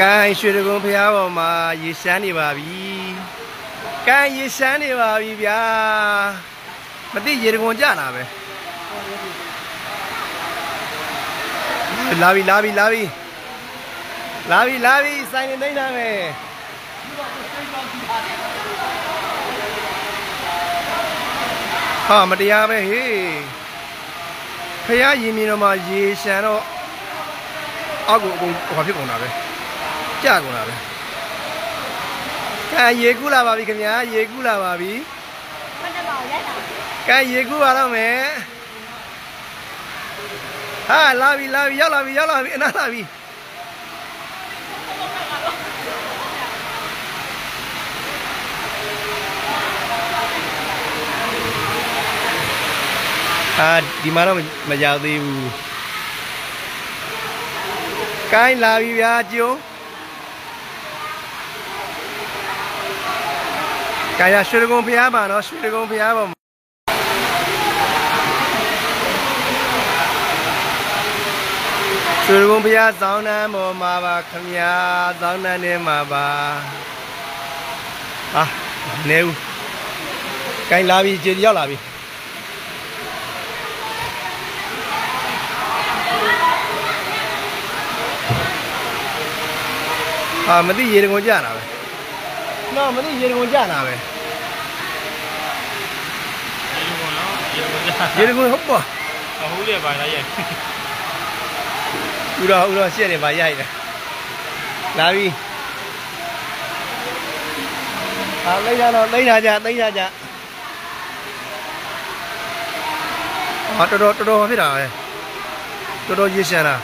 ကဲရွှေတကုံဖျားပေါ်မှာရေရှမ်းနေပါပြီကဲရေရှမ်းနေပါပြီဗျာမသိရေတကုံကြတာပဲလာပြီလာပြီလာပြီလာပြီလာပြီဆိုင်နေနေတာမယ်ဟာမတရားပဲဟေးဖျားရင်မြင်တော့မှရေရှမ်းတော့အောက်ကိုအကုန်ဟောဖြစ်ကုန်တာပဲ ကြာကုန်တာပဲကဲရေကူးလာပါပြီခင်ဗျာရေကူးလာပါပြီမနေ့ကရိုက်တာကဲရေကူးပါတော့မယ်ဟာလာပြီလာပြီရောက်လာပြီရောက်လာပြီအနားလာပြီအာဒီမှာတော့မရောက်သေးဘူးကိုင်းလာပြီဗျာကျုံ ကာယရွှေတကုံဖျားပါနော်ရွှေတကုံဖျားပါရွှေတကုံဖျားဇောင်းနှမ်းပေါ်မှာပါခမညာဇောင်းနှမ်းထဲမှာပါဟာနေဦးကိုင်းလာပြီကြည်ရောက်လာပြီဟာမသိရေတကုံကြတာပဲ နော်မသိရေတကုံကြတာပဲဒီလိုပေါ့နော်ဒီလိုပေါ့ရေတကုံဟုတ်ပါအဟိုးလေးပါလာရဲ့ဥတော်ဥတော်ရှက်နေပါရိုက်တယ်လာပြီဟာလိမ့်ရတော့လိမ့်လာကြလိမ့်လာကြဟာတော်တော်တော်တော်ဖြစ်တာပဲတော်တော်ရေရှမ်းတာ